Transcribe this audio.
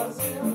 Brasil.